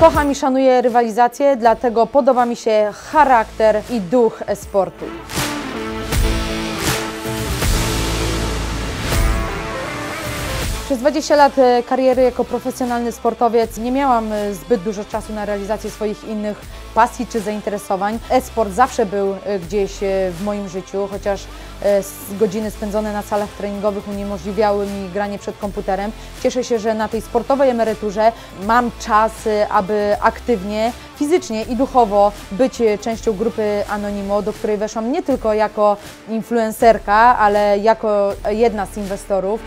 Kocham i szanuję rywalizację, dlatego podoba mi się charakter i duch e-sportu. Przez 20 lat e, kariery jako profesjonalny sportowiec nie miałam e, zbyt dużo czasu na realizację swoich innych pasji czy zainteresowań. E-sport zawsze był e, gdzieś w moim życiu, chociaż godziny spędzone na salach treningowych uniemożliwiały mi granie przed komputerem. Cieszę się, że na tej sportowej emeryturze mam czas, aby aktywnie, fizycznie i duchowo być częścią grupy Anonimo, do której weszłam nie tylko jako influencerka, ale jako jedna z inwestorów.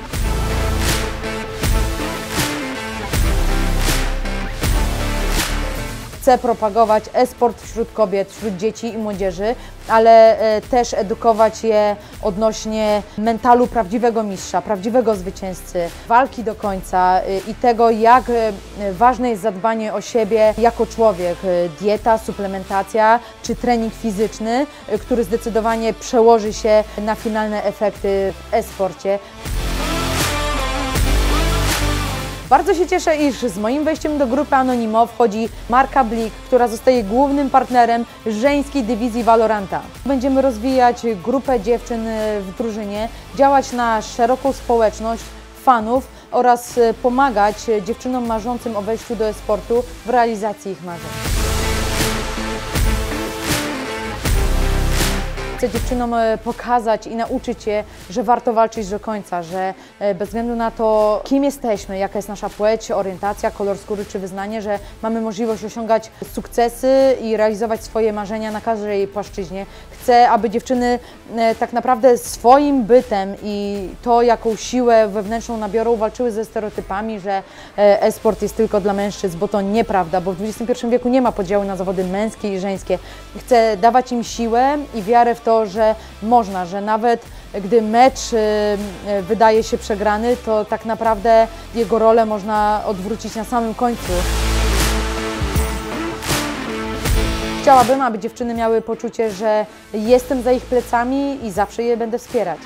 Chcę propagować e-sport wśród kobiet, wśród dzieci i młodzieży, ale e, też edukować je odnośnie mentalu prawdziwego mistrza, prawdziwego zwycięzcy, walki do końca e, i tego, jak e, ważne jest zadbanie o siebie jako człowiek. Dieta, suplementacja czy trening fizyczny, który zdecydowanie przełoży się na finalne efekty w e-sporcie. Bardzo się cieszę, iż z moim wejściem do grupy Anonimo wchodzi Marka Blik, która zostaje głównym partnerem żeńskiej dywizji Valoranta. Będziemy rozwijać grupę dziewczyn w drużynie, działać na szeroką społeczność, fanów oraz pomagać dziewczynom marzącym o wejściu do e-sportu w realizacji ich marzeń. Chcę dziewczynom e, pokazać i nauczyć je, że warto walczyć do końca, że e, bez względu na to, kim jesteśmy, jaka jest nasza płeć, orientacja, kolor skóry czy wyznanie, że mamy możliwość osiągać sukcesy i realizować swoje marzenia na każdej płaszczyźnie. Chcę, aby dziewczyny e, tak naprawdę swoim bytem i to, jaką siłę wewnętrzną nabiorą, walczyły ze stereotypami, że e-sport jest tylko dla mężczyzn, bo to nieprawda, bo w XXI wieku nie ma podziału na zawody męskie i żeńskie. Chcę dawać im siłę i wiarę w to, że można, że nawet gdy mecz y, y, wydaje się przegrany, to tak naprawdę jego rolę można odwrócić na samym końcu. Chciałabym, aby dziewczyny miały poczucie, że jestem za ich plecami i zawsze je będę wspierać.